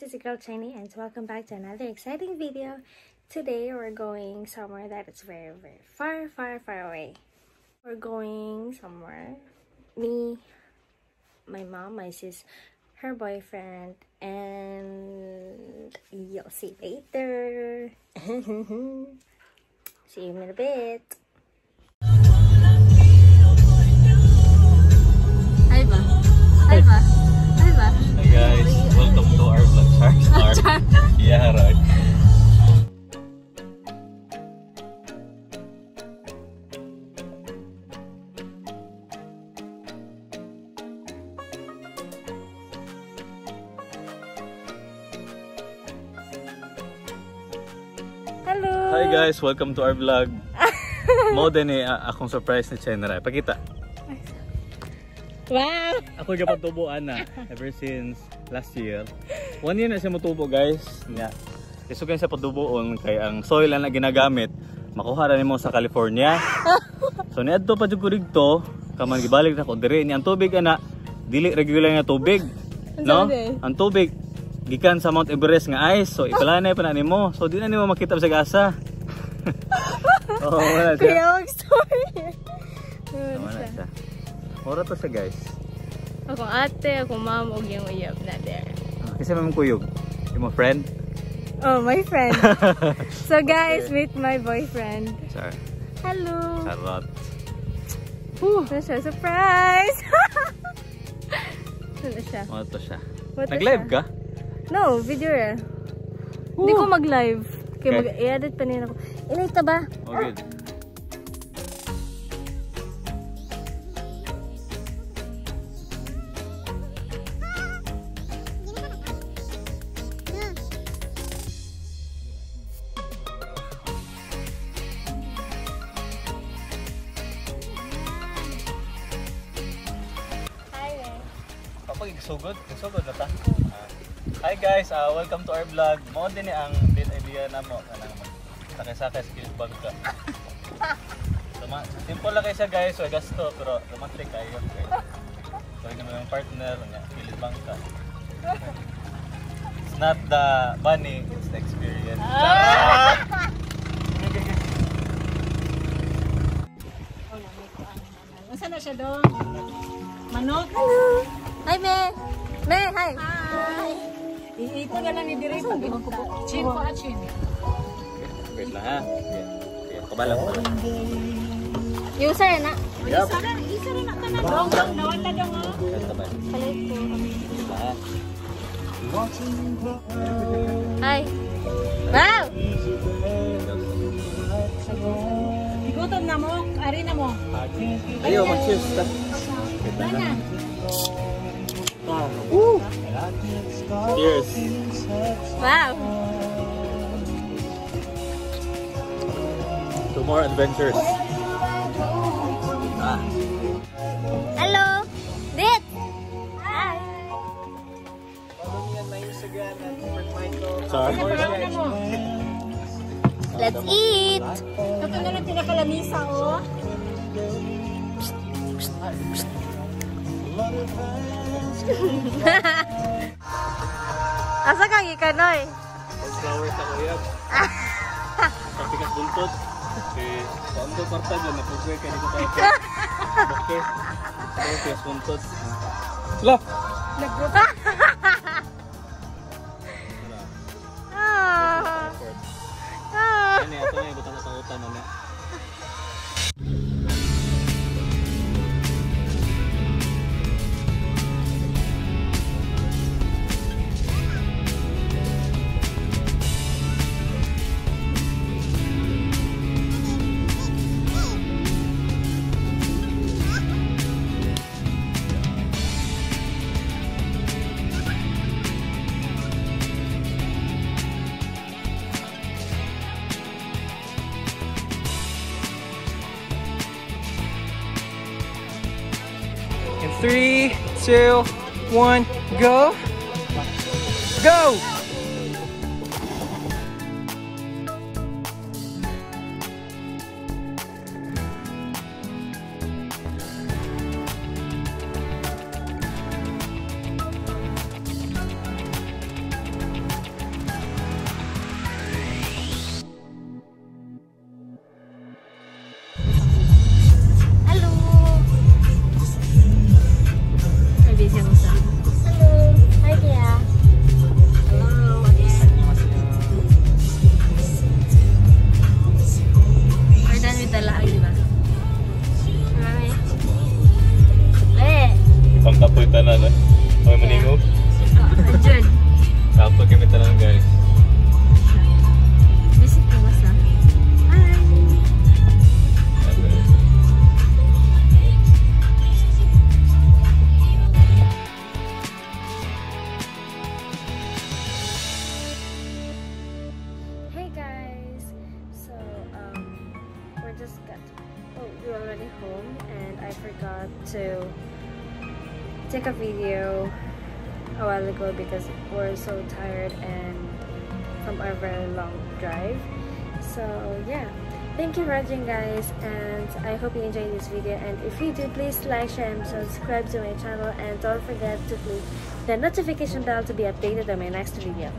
guys, it's your girl Chinny and welcome back to another exciting video. Today we're going somewhere that is very very far far far away. We're going somewhere. Me, my mom, my sis, her boyfriend, and you'll see later. see you in a bit. Hi ba? Hi ba? Hi ba? Hi guys, welcome to our vlog. Char, char. yeah, right. Hello! Hi guys, welcome to our vlog. Mo din eh, akong surprise ni Chenra. Pakita. Wow! Ako yung patubuan na ever since last year. One year na siya matubo guys. Nga. Isugan siya patubuon kay ang soil na ginagamit makuha na nimo sa California. So niadto pa jud ko dito, kaman gibalik na ko diri ni ang tubig ana dili regular nga tubig. No? Ang tubig gikan sa Mount Everest nga ice. So ipalanay pa na nimo. So di na nimo makita sa gasa. Oo, wala siya. Kuya, mag-story! Wala siya. Ora to siya guys. Akong ate, akong mom, og yung uyab na there. Kasi mamang kuyog. Yung mo friend? Oh, my friend. so guys, meet my boyfriend. Char. Hello! Charot. Ano siya? Surprise! ano siya? Ano to siya? Nag-live ka? No, video eh. Hindi ko mag-live. Kaya Okay. mag-i-edit pa nila ako. Ilita ba? Oh, good. Igsugod, igsugod na ta. Ah. Hi guys, uh, welcome to our vlog. Mo din ni ang bit idea na mo kanang sakay-sakay sa kilid bangka. Tuma, simple lang kayo siya guys, so gasto pero romantic kayo. Okay. So yun naman yung partner nga kilid bangka. It's not the money, it's the experience. Charot! Nasaan na siya doon? Manok? Hi, Me! Me, hi! Hi! Iito na lang ni Dire pag ginunta. Chin ko at chin. Wait lang ha. Yeah. Kabalang ko. User na. Yup. Isa na, isa rin na ka na. Dong, dong, nawala po. Wait lang ha. Hi! Wow! Igutom na mo, ari na mo. Ayaw, mag-cheers ta. Wait Mana? Cheers. Wow! To more adventures. Ah. Hello! Dit! Hi! Sorry. Ano mo? Let's eat! Ito na lang pinakalamisa oh. Asa kang ikanoy? Flowers ako yan. Sabi ka buntot. Okay. Saan ko kwarta dyan? Napugway ka dito tayo. Okay. Okay, buntot. Sila! Nagbuta. In three, two, one, go. Go! Bisa, enggak? home and I forgot to take a video a while ago because we're so tired and from our very long drive. So yeah. Thank you for watching guys and I hope you enjoyed this video. And if you did please like share and subscribe to my channel. And don't forget to click the notification bell to be updated on my next video.